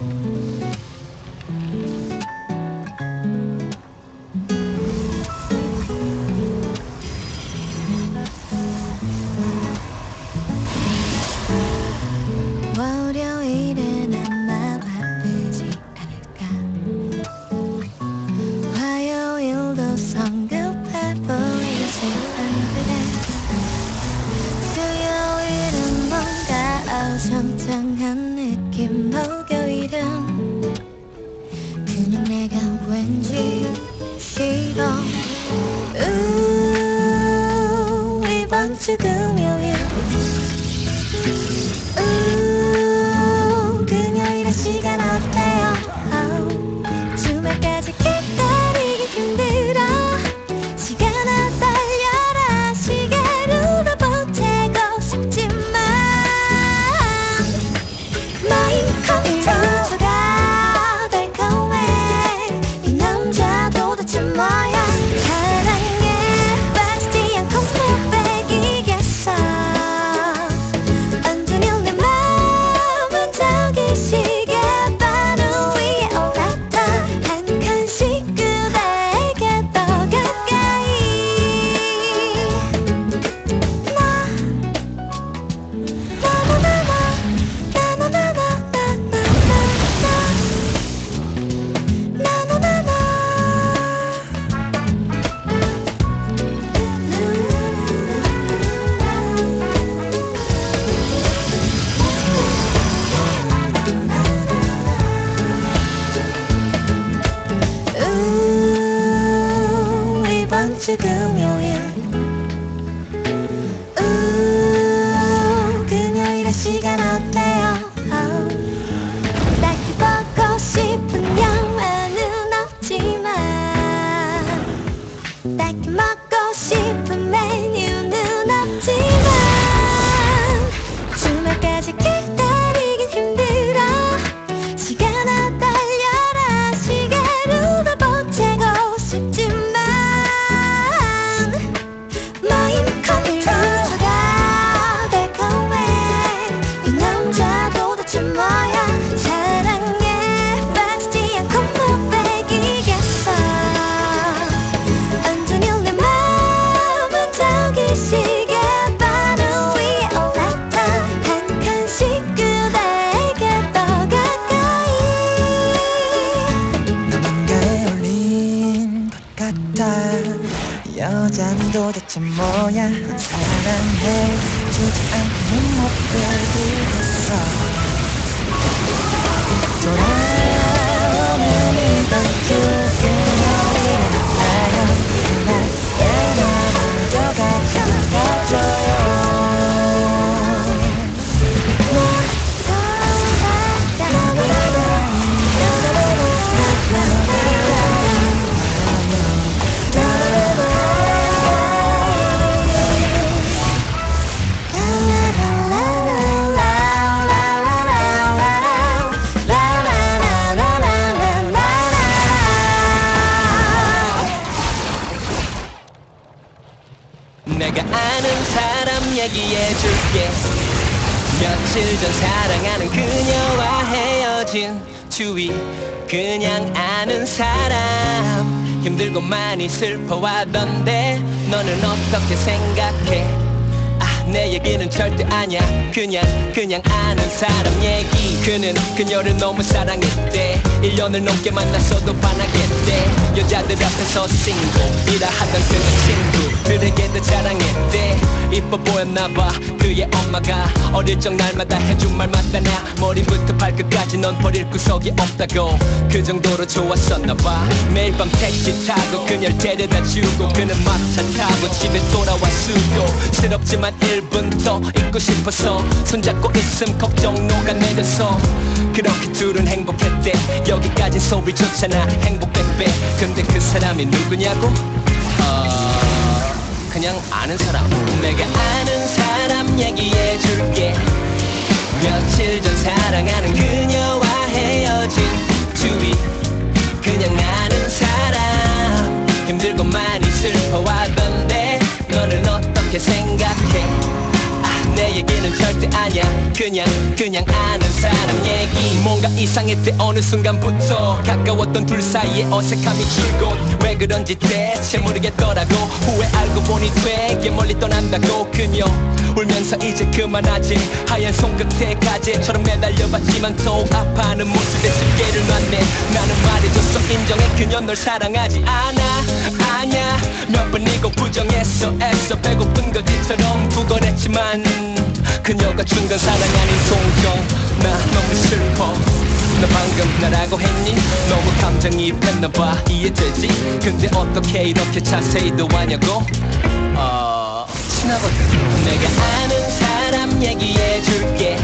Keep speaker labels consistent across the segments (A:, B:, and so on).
A: Mm-hmm. 이
B: 여자는 도대체 뭐야. 사랑해 주지 않는 못 배우겠어 돌아오는 이번 주금
C: 사랑하는 그녀와 헤어진 주위 그냥 아는 사람. 힘들고 많이 슬퍼하던데 너는 어떻게 생각해? 아, 내 얘기는 절대 아니야. 그냥 그냥 아는 사람 얘기. 그는 그녀를 너무 사랑했대. 1년을 넘게 만났어도 반하겠대. 여자들 앞에서 싱글이라 하던 그는 친구들에게도 자랑했대 이뻐 보였나봐. 그의 엄마가 어릴 적 날마다 해준 말마다 나 머리부터 발끝까지 넌 버릴 구석이 없다고. 그 정도로 좋았었나봐. 매일 밤 택시 타고 그녀를 데려다 주고 그는 마차 타고 집에 돌아와 수고스럽지만 1분 더 있고 싶어서 손잡고 있음 걱정 녹아내려서. 그렇게 둘은 행복했대. 여기까지 소리 좋잖아 행복 백배 근데 그 사람이 누구냐고? 어... 그냥 아는 사람. 내가 아는 사람 얘기해줄게. 며칠 전 사랑하는 그녀와 헤어진 주위 그냥 아는 사람. 힘들고 많이 슬퍼하던데 너는 어떻게 생각해? 아, 내 얘기는 절대 아니야. 그냥 그냥 아는 사람 얘기. 뭔가 이상했대. 어느 순간부터 가까웠던 둘 사이에 어색함이 줄곧 왜 그런지 대체 모르겠더라고. 후에 알고 보니 되게 멀리 떠난다고. 그녀 울면서 이제 그만하지. 하얀 손끝에 가재처럼 매달려봤지만 더욱 아파하는 모습에 숨개를 놨네. 나는 말해줬어. 인정해. 그녀 널 사랑하지 않아. 아냐 몇 번이고 부정했어. 애써. 배고픈 거지처럼 구걸했지만 그녀가 준건 사랑 아닌 동정 나 너무 슬퍼 너 방금 나라고 했니? 너무 감정이입했나봐 이해되지? 근데 어떻게 이렇게 자세히 도 하냐고? 어... 친하거든 내가 아는 사람 얘기해줄게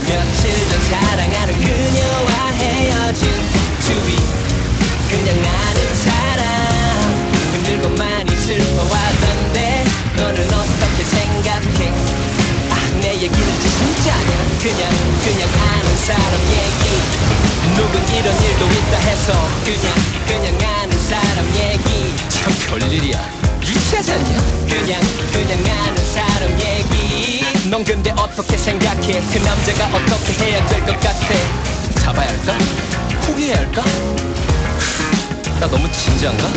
C: 며칠 전 사랑하는 그녀와 헤어진 주위 그냥 아 그냥 그냥 아는 사람 얘기. 누군 이런 일도 있다 해서 그냥 그냥 아는 사람 얘기. 참 별일이야. 유치하잖냐 그냥 그냥 아는 사람 얘기. 넌 근데 어떻게 생각해? 그 남자가 어떻게 해야 될 것 같아? 잡아야 할까? 포기해야 할까? 나 너무 진지한가?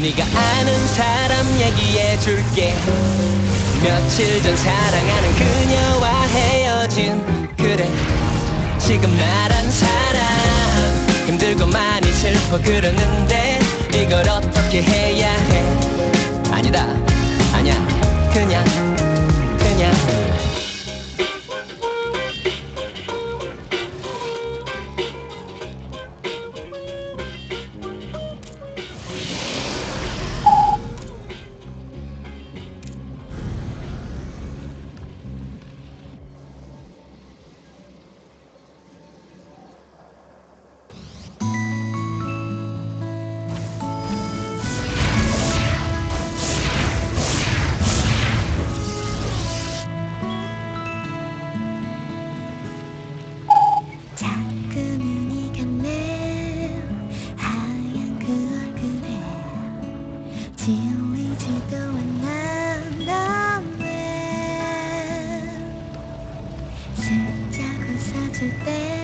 C: 네가 아는 사람 얘기해 줄게 며칠 전 사랑하는 그녀와 헤어진 그래 지금 나란 사람. 힘들고 많이 슬퍼 그러는데 이걸 어떻게 해야 해? 아니다. 아니야. 그냥 isn't
A: there?